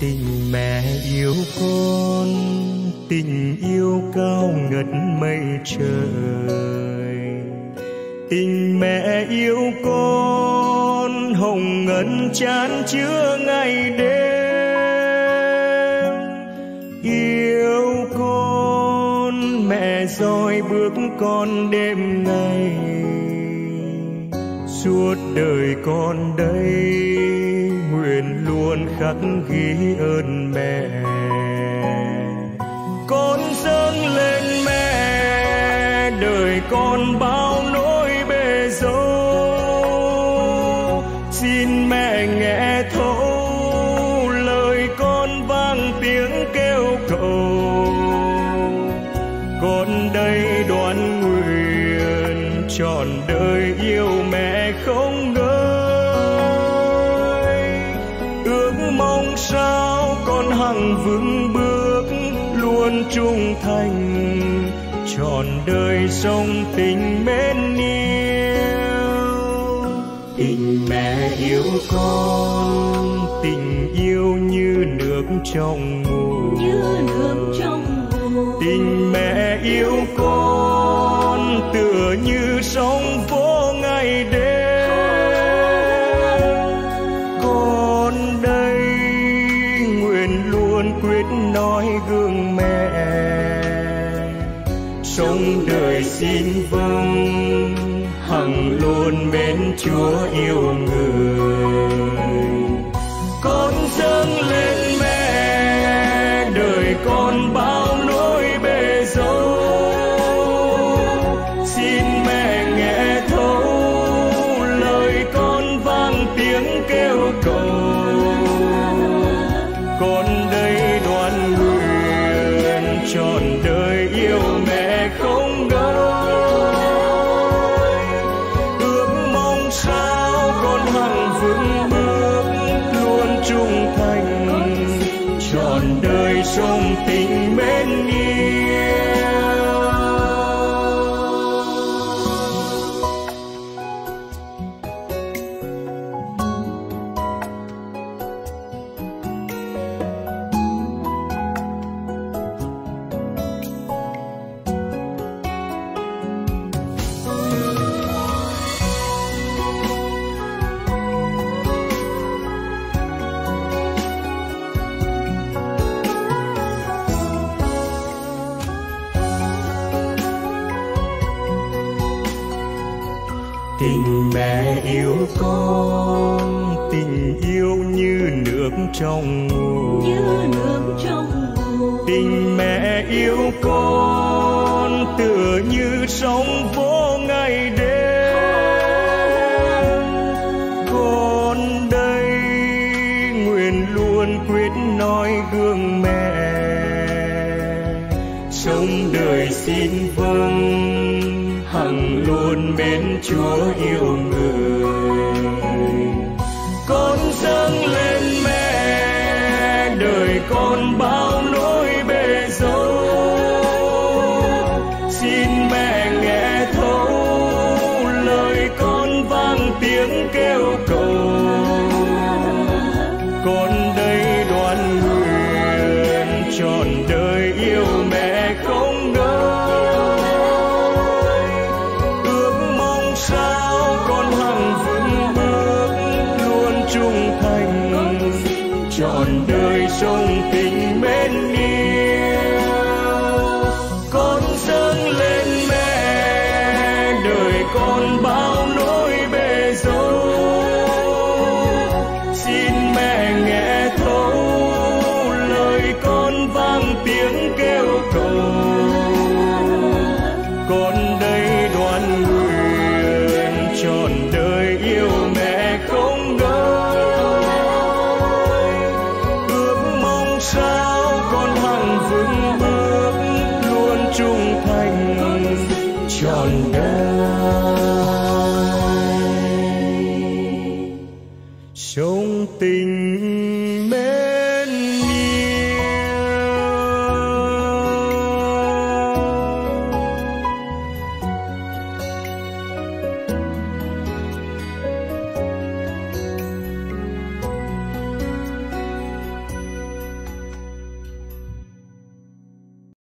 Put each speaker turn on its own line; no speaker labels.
tình mẹ yêu con, tình yêu cao ngất mây trời. Tình mẹ yêu con, hồng ngân chán chứa ngày đêm. Yêu con, mẹ dõi bước con đêm ngày suốt đời con đây nguyện luôn khắc ghi ơn mẹ. Con dâng lên mẹ, đời con bao nỗi bề dâu. Xin mẹ nghe thấu lời con vang tiếng kêu cầu. Con đây đoán nguyện trọn đời yêu mẹ không ngờ. Hằng vững bước luôn trung thành trọn đời sống tình mến yêu. Tình mẹ yêu con tình yêu như nước trong mùa.
Như nước trong mùa.
Tình mẹ yêu sống đời xin vâng hằng luôn mến chúa yêu người. Con dâng lên mẹ, đời con bao nỗi bề dâu xin mẹ nghe thấu lời con vang tiếng kêu cầu. Trung thành. Trọn đời sống tình mến yêu tình mẹ yêu con tình yêu như nước trong nguồn
như nước trong mùa.
Tình mẹ yêu con tựa như sóng vỗ ngày đêm. Con đây nguyện luôn quyết nói gương mẹ. Sống đời xin vâng hằng luôn bên chúa yêu người. Con dâng lên mẹ, đời con bao nỗi bề dâu. Xin mẹ nghe thấu lời con vang tiếng kêu cầu. Con đời trọn đời. Sống tình